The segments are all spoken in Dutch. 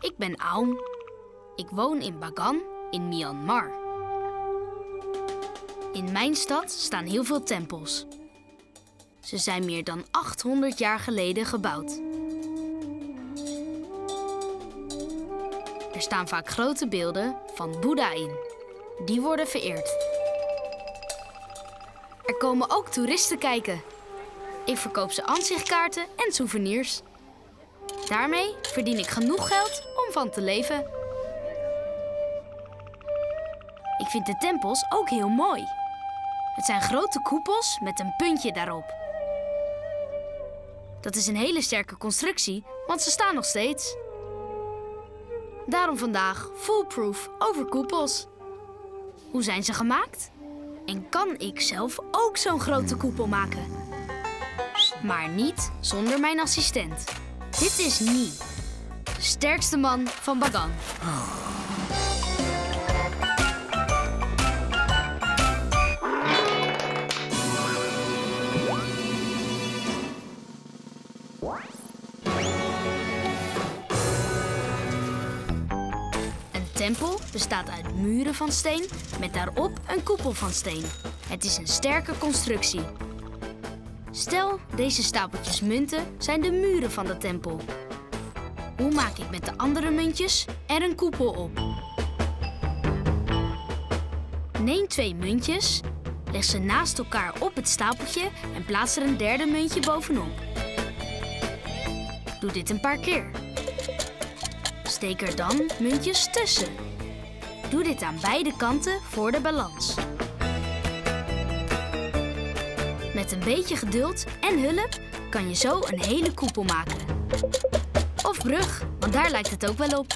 Ik ben Aum. Ik woon in Bagan in Myanmar. In mijn stad staan heel veel tempels. Ze zijn meer dan 800 jaar geleden gebouwd. Er staan vaak grote beelden van Boeddha in. Die worden vereerd. Er komen ook toeristen kijken. Ik verkoop ze aanzichtkaarten en souvenirs. Daarmee verdien ik genoeg geld om van te leven. Ik vind de tempels ook heel mooi. Het zijn grote koepels met een puntje daarop. Dat is een hele sterke constructie, want ze staan nog steeds. Daarom vandaag foolproof over koepels. Hoe zijn ze gemaakt? En kan ik zelf ook zo'n grote koepel maken? Maar niet zonder mijn assistent. Dit is Nie, de sterkste man van Bagan. Een tempel bestaat uit muren van steen met daarop een koepel van steen. Het is een sterke constructie. Stel, deze stapeltjes munten zijn de muren van de tempel. Hoe maak ik met de andere muntjes er een koepel op? Neem twee muntjes, leg ze naast elkaar op het stapeltje en plaats er een derde muntje bovenop. Doe dit een paar keer. Steek er dan muntjes tussen. Doe dit aan beide kanten voor de balans. Met een beetje geduld en hulp kan je zo een hele koepel maken. Of brug, want daar lijkt het ook wel op.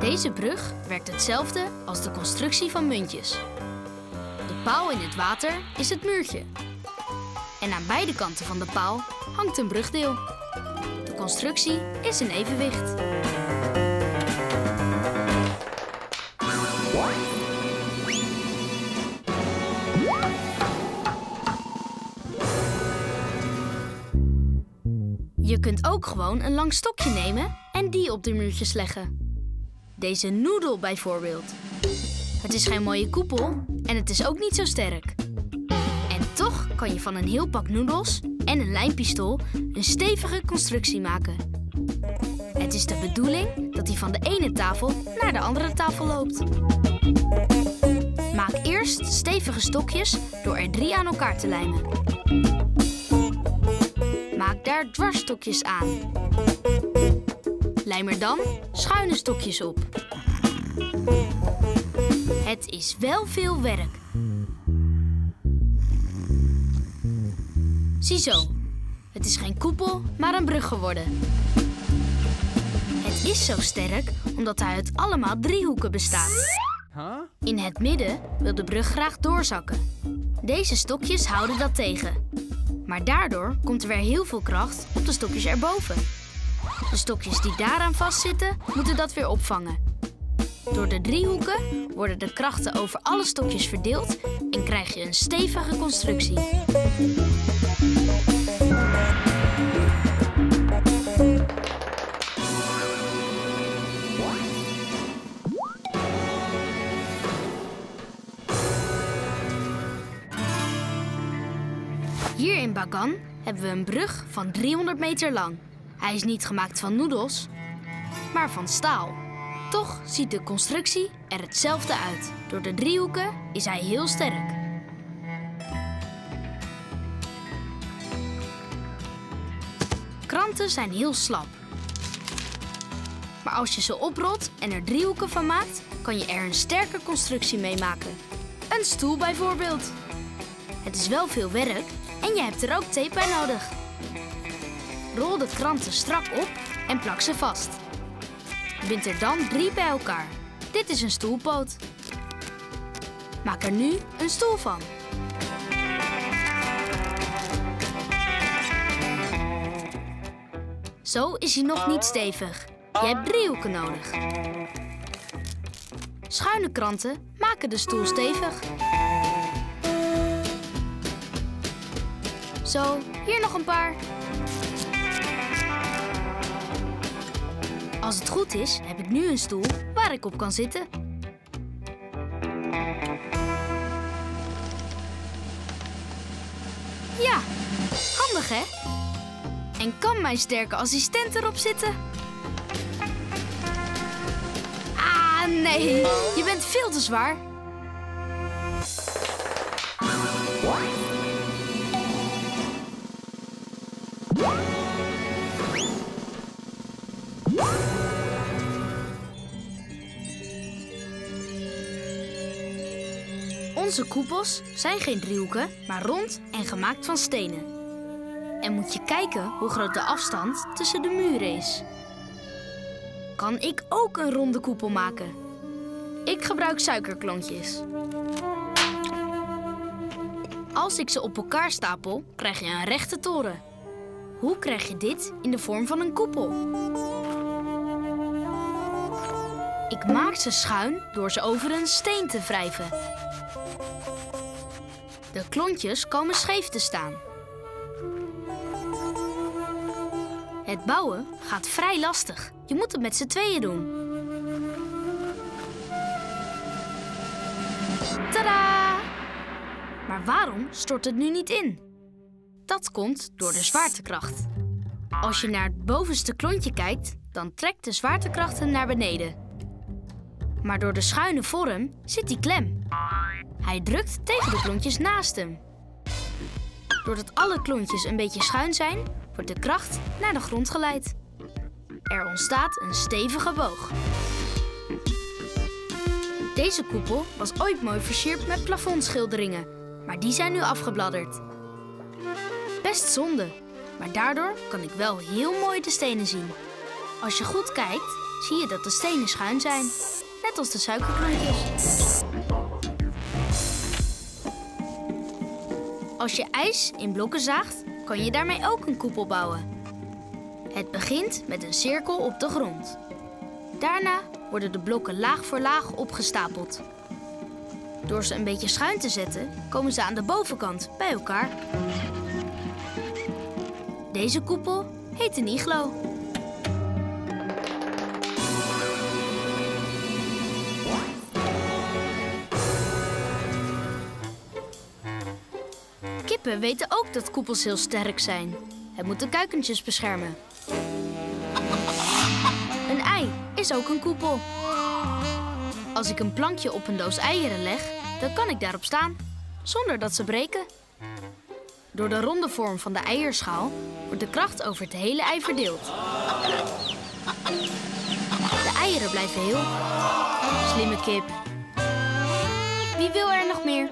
Deze brug werkt hetzelfde als de constructie van muntjes. De paal in het water is het muurtje. En aan beide kanten van de paal hangt een brugdeel. De constructie is in evenwicht. Kunt ook gewoon een lang stokje nemen en die op de muurtjes leggen. Deze noedel bijvoorbeeld. Het is geen mooie koepel en het is ook niet zo sterk. En toch kan je van een heel pak noedels en een lijnpistool een stevige constructie maken. Het is de bedoeling dat hij van de ene tafel naar de andere tafel loopt. Maak eerst stevige stokjes door er drie aan elkaar te lijmen. Daar dwarsstokjes aan. Lijm er dan schuine stokjes op. Het is wel veel werk. Ziezo, het is geen koepel, maar een brug geworden. Het is zo sterk omdat hij uit allemaal driehoeken bestaat. In het midden wil de brug graag doorzakken. Deze stokjes houden dat tegen. Maar daardoor komt er weer heel veel kracht op de stokjes erboven. De stokjes die daaraan vastzitten, moeten dat weer opvangen. Door de driehoeken worden de krachten over alle stokjes verdeeld en krijg je een stevige constructie. Hier in Bagan hebben we een brug van 300 meter lang. Hij is niet gemaakt van noedels, maar van staal. Toch ziet de constructie er hetzelfde uit. Door de driehoeken is hij heel sterk. Kranten zijn heel slap. Maar als je ze oprolt en er driehoeken van maakt, kan je er een sterke constructie mee maken. Een stoel bijvoorbeeld. Het is wel veel werk en je hebt er ook tape bij nodig. Rol de kranten strak op en plak ze vast. Bind er dan drie bij elkaar. Dit is een stoelpoot. Maak er nu een stoel van. Zo is hij nog niet stevig. Je hebt driehoeken nodig. Schuine kranten maken de stoel stevig. Zo, hier nog een paar. Als het goed is, heb ik nu een stoel waar ik op kan zitten. Ja, handig hè? En kan mijn sterke assistent erop zitten? Ah, nee. Je bent veel te zwaar. Onze koepels zijn geen driehoeken, maar rond en gemaakt van stenen. En moet je kijken hoe groot de afstand tussen de muren is. Kan ik ook een ronde koepel maken? Ik gebruik suikerklontjes. Als ik ze op elkaar stapel, krijg je een rechte toren. Hoe krijg je dit in de vorm van een koepel? Ik maak ze schuin door ze over een steen te wrijven. De klontjes komen scheef te staan. Het bouwen gaat vrij lastig. Je moet het met z'n tweeën doen. Tadaa! Maar waarom stort het nu niet in? Dat komt door de zwaartekracht. Als je naar het bovenste klontje kijkt, dan trekt de zwaartekracht hem naar beneden. Maar door de schuine vorm zit hij klem. Hij drukt tegen de klontjes naast hem. Doordat alle klontjes een beetje schuin zijn, wordt de kracht naar de grond geleid. Er ontstaat een stevige boog. Deze koepel was ooit mooi versierd met plafondschilderingen, maar die zijn nu afgebladderd. Best zonde, maar daardoor kan ik wel heel mooi de stenen zien. Als je goed kijkt, zie je dat de stenen schuin zijn, net als de suikerklontjes. Als je ijs in blokken zaagt, kan je daarmee ook een koepel bouwen. Het begint met een cirkel op de grond. Daarna worden de blokken laag voor laag opgestapeld. Door ze een beetje schuin te zetten, komen ze aan de bovenkant bij elkaar. Deze koepel heet een iglo. Kippen weten ook dat koepels heel sterk zijn. Het moet de kuikentjes beschermen. Een ei is ook een koepel. Als ik een plankje op een doos eieren leg, dan kan ik daarop staan, zonder dat ze breken. Door de ronde vorm van de eierschaal wordt de kracht over het hele ei verdeeld. De eieren blijven heel. Slimme kip. Wie wil er nog meer?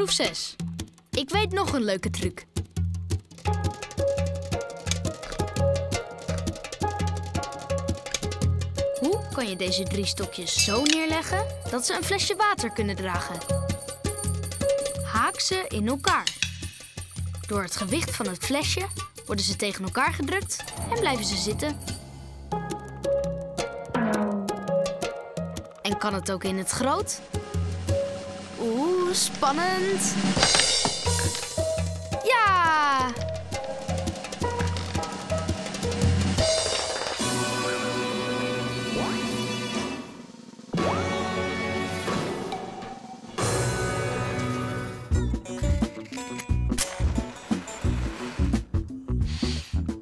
Proef 6. Ik weet nog een leuke truc. Hoe kan je deze drie stokjes zo neerleggen dat ze een flesje water kunnen dragen? Haak ze in elkaar. Door het gewicht van het flesje worden ze tegen elkaar gedrukt en blijven ze zitten. En kan het ook in het groot? Spannend. Ja!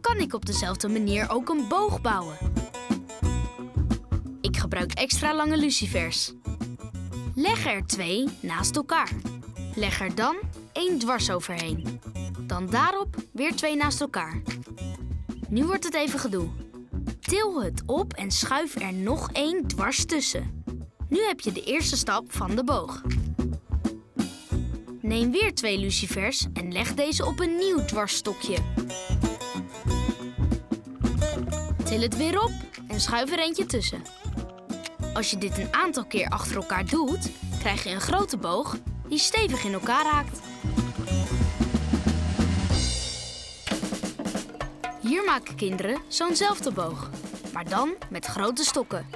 Kan ik op dezelfde manier ook een boog bouwen? Ik gebruik extra lange lucifers. Leg er twee naast elkaar. Leg er dan één dwars overheen. Dan daarop weer twee naast elkaar. Nu wordt het even gedoe. Til het op en schuif er nog één dwars tussen. Nu heb je de eerste stap van de boog. Neem weer twee lucifers en leg deze op een nieuw dwarsstokje. Til het weer op en schuif er eentje tussen. Als je dit een aantal keer achter elkaar doet, krijg je een grote boog die stevig in elkaar raakt. Hier maken kinderen zo'nzelfde boog, maar dan met grote stokken.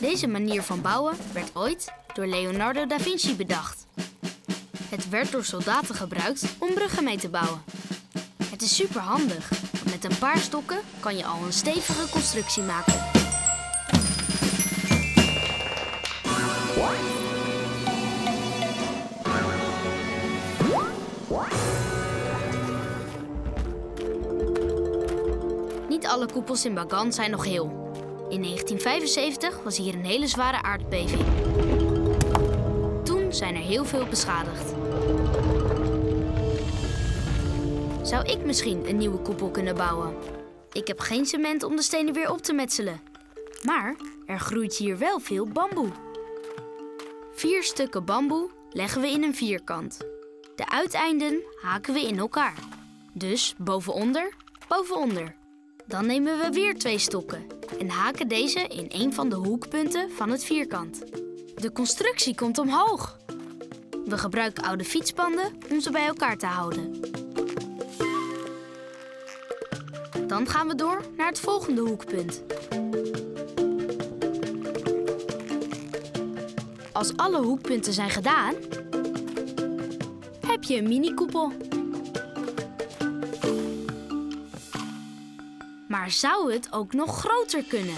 Deze manier van bouwen werd ooit door Leonardo da Vinci bedacht. Het werd door soldaten gebruikt om bruggen mee te bouwen. Het is super handig, want met een paar stokken kan je al een stevige constructie maken. Niet alle koepels in Bagan zijn nog heel. In 1975 was hier een hele zware aardbeving. Toen zijn er heel veel beschadigd. Zou ik misschien een nieuwe koepel kunnen bouwen? Ik heb geen cement om de stenen weer op te metselen. Maar er groeit hier wel veel bamboe. Vier stukken bamboe leggen we in een vierkant. De uiteinden haken we in elkaar. Dus bovenonder, bovenonder. Dan nemen we weer twee stokken en haken deze in een van de hoekpunten van het vierkant. De constructie komt omhoog. We gebruiken oude fietspanden om ze bij elkaar te houden. Dan gaan we door naar het volgende hoekpunt. Als alle hoekpunten zijn gedaan, heb je een mini-koepel. Maar zou het ook nog groter kunnen?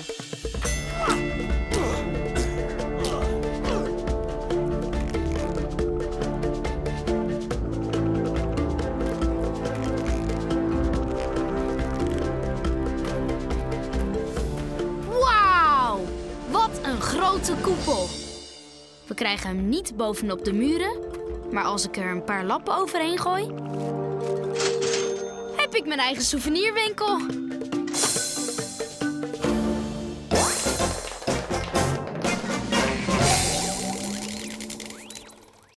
Wauw! Wat een grote koepel! We krijgen hem niet bovenop de muren, maar als ik er een paar lappen overheen gooi, heb ik mijn eigen souvenirwinkel.